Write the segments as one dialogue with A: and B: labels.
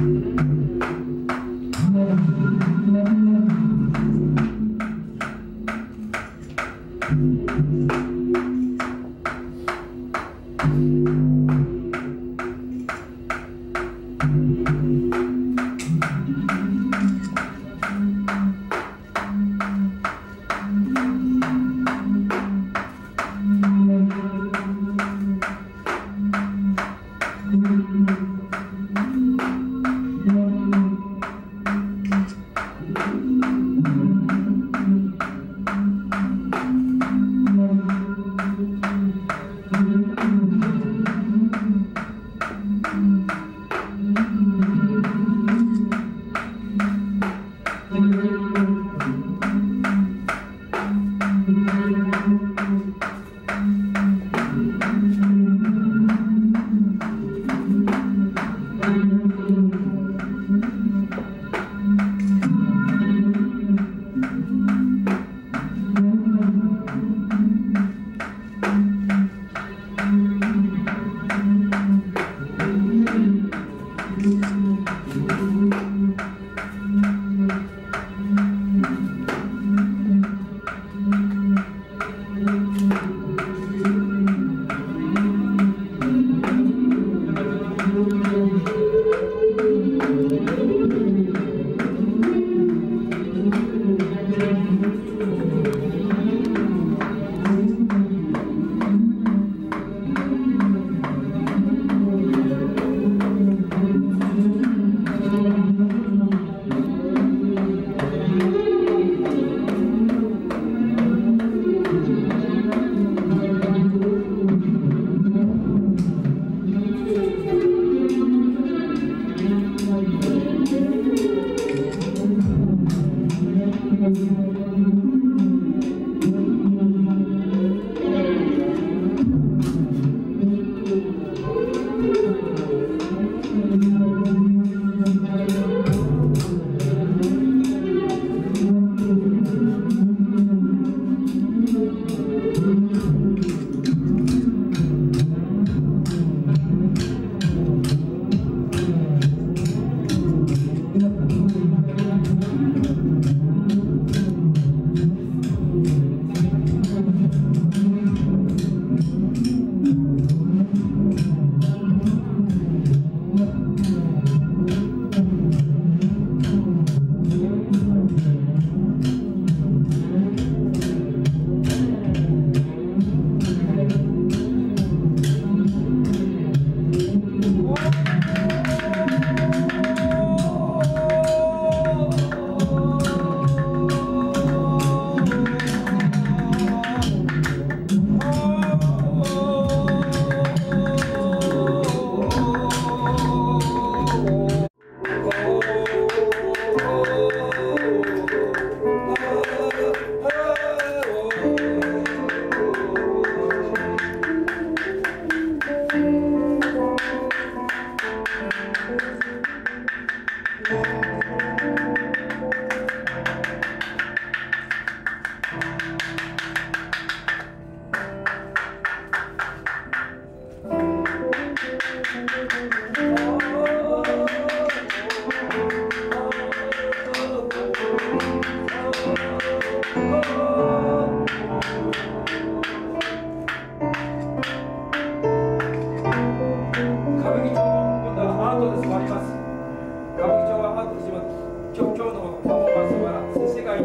A: うん。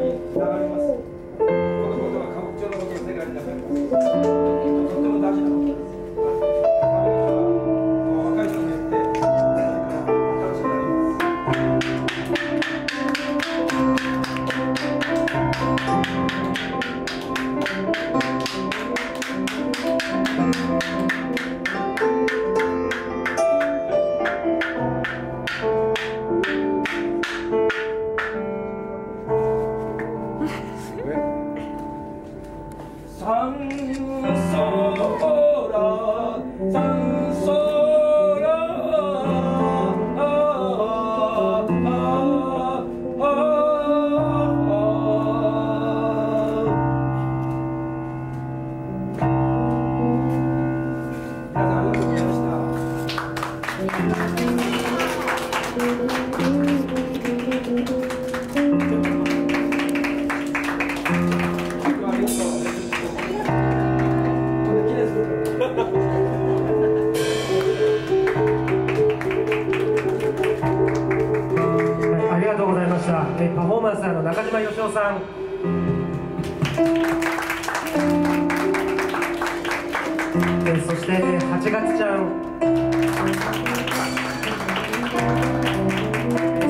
A: につながります。このことは歌舞伎町のことの世界に流ります。tongue so
B: 夫さん。えそして8月ちゃん。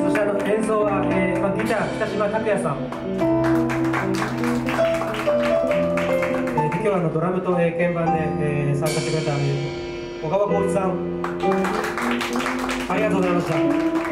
B: そしてあの演奏は、えーま、ギター北島拓也さん、えー、今日はのドラムと、えー、鍵盤で、えー、参加してくれた、え、小川浩一さん。ありがとうございました。